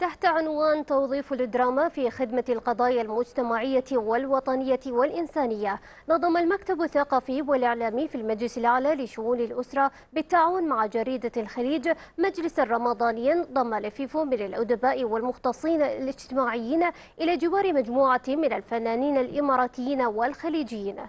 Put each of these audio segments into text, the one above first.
تحت عنوان توظيف الدراما في خدمة القضايا المجتمعية والوطنية والإنسانية نظم المكتب الثقافي والإعلامي في المجلس الأعلى لشؤون الأسرة بالتعاون مع جريدة الخليج مجلس رمضانيا ضم لفيفو من الأدباء والمختصين الاجتماعيين إلى جوار مجموعة من الفنانين الإماراتيين والخليجيين.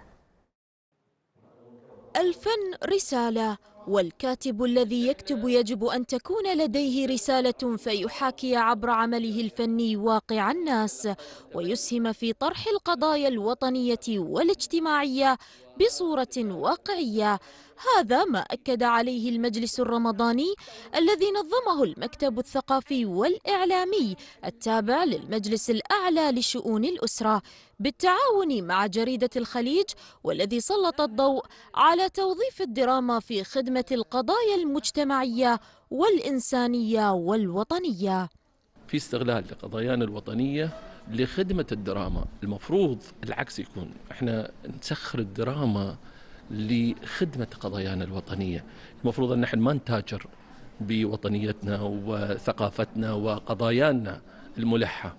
الفن رسالة والكاتب الذي يكتب يجب أن تكون لديه رسالة فيحاكي عبر عمله الفني واقع الناس ويسهم في طرح القضايا الوطنية والاجتماعية بصورة واقعية. هذا ما أكد عليه المجلس الرمضاني الذي نظمه المكتب الثقافي والإعلامي التابع للمجلس الأعلى لشؤون الأسرة بالتعاون مع جريدة الخليج والذي سلط الضوء على توظيف الدراما في خدمة القضايا المجتمعية والإنسانية والوطنية. في استغلال لقضايانا الوطنية لخدمة الدراما. المفروض العكس يكون. إحنا نسخر الدراما لخدمة قضايانا الوطنية. المفروض أن إحنا ما نتاجر بوطنيتنا وثقافتنا وقضايانا الملحة.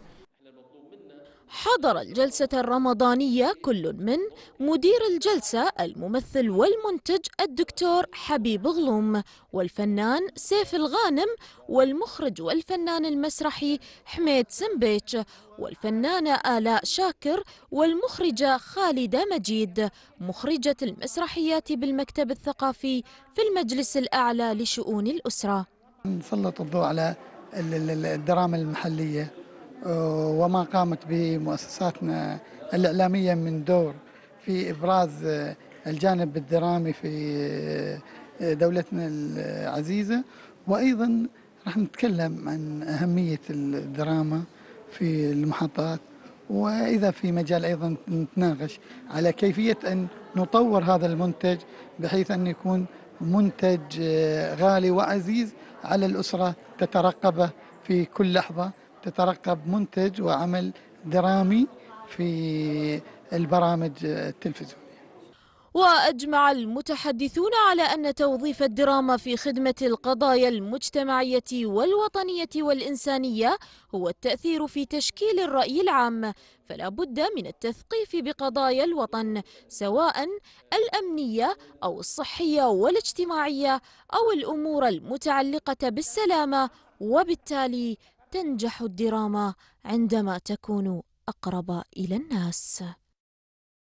حضر الجلسة الرمضانية كل من مدير الجلسة الممثل والمنتج الدكتور حبيب غلوم والفنان سيف الغانم والمخرج والفنان المسرحي حميد سمبيتش والفنانة آلاء شاكر والمخرجة خالدة مجيد مخرجة المسرحيات بالمكتب الثقافي في المجلس الأعلى لشؤون الأسرة. نسلط الضوء على الدراما المحلية. وما قامت به مؤسساتنا الإعلامية من دور في إبراز الجانب الدرامي في دولتنا العزيزة. وأيضا راح نتكلم عن أهمية الدراما في المحطات وإذا في مجال أيضا نتناقش على كيفية أن نطور هذا المنتج بحيث أن يكون منتج غالي وعزيز على الأسرة تترقبه في كل لحظة. تترقب منتج وعمل درامي في البرامج التلفزيونية. وأجمع المتحدثون على أن توظيف الدراما في خدمة القضايا المجتمعية والوطنية والإنسانية هو التأثير في تشكيل الرأي العام. فلا بد من التثقيف بقضايا الوطن سواء الأمنية أو الصحية والاجتماعية أو الأمور المتعلقة بالسلامة. وبالتالي تنجح الدراما عندما تكون أقرب إلى الناس.